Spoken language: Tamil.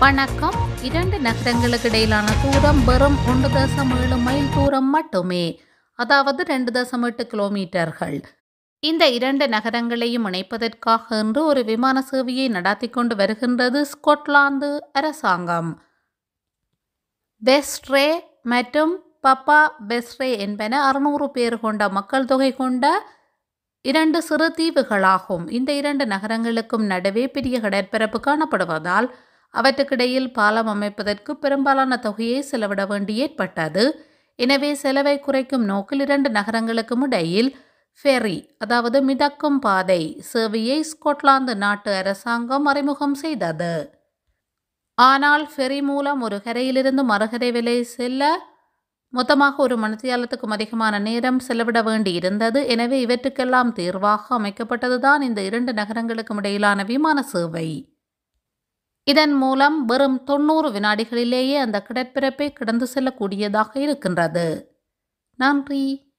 வணக்கம். இரண்டு நகரங்களுக்கு இடையிலான தூரம் வெறும் ஒன்று தசம் ஏழு மைல் தூரம் மட்டுமே. அதாவது ரெண்டு தசம் எட்டு கிலோமீட்டர்கள். இந்த இரண்டு நகரங்களையும் இணைப்பதற்காக என்று ஒரு விமான சேவையை நடாத்தி கொண்டு வருகின்றது ஸ்கொட்லாந்து அரசாங்கம். வெஸ்ட்ரே மற்றும் பப்பா வெஸ்ட்ரே என்பன அறுநூறு பேர் கொண்ட மக்கள் தொகை கொண்ட இரண்டு சிறு தீவுகளாகும். இந்த இரண்டு நகரங்களுக்கும் நடுவே பெரிய கடற்பரப்பு காணப்படுவதால் அவற்றுக்கிடையில் பாலம் அமைப்பதற்கு பெரும்பாலான தொகையை செலவிட வேண்டி ஏற்பட்டது. எனவே செலவை குறைக்கும் நோக்கில் இரண்டு நகரங்களுக்கும் இடையில் ஃபெரி அதாவது மிதக்கும் பாதை சேவையை ஸ்கொட்லாந்து நாட்டு அரசாங்கம் அறிமுகம் செய்தது. ஆனால் ஃபெரி மூலம் ஒரு கரையிலிருந்து மறுகரை விலை செல்ல மொத்தமாக ஒரு மணித்தியாலத்துக்கும் அதிகமான நேரம் செலவிட வேண்டி இருந்தது எனவே இவற்றுக்கெல்லாம் தீர்வாக அமைக்கப்பட்டதுதான் இந்த இரண்டு நகரங்களுக்கும் இடையிலான விமான சேவை. இதன் மூலம் வெறும் தொண்ணூறு வினாடிகளிலேயே அந்த கிடப்பிறப்பை கடந்து செல்லக்கூடியதாக இருக்கின்றது. நன்றி.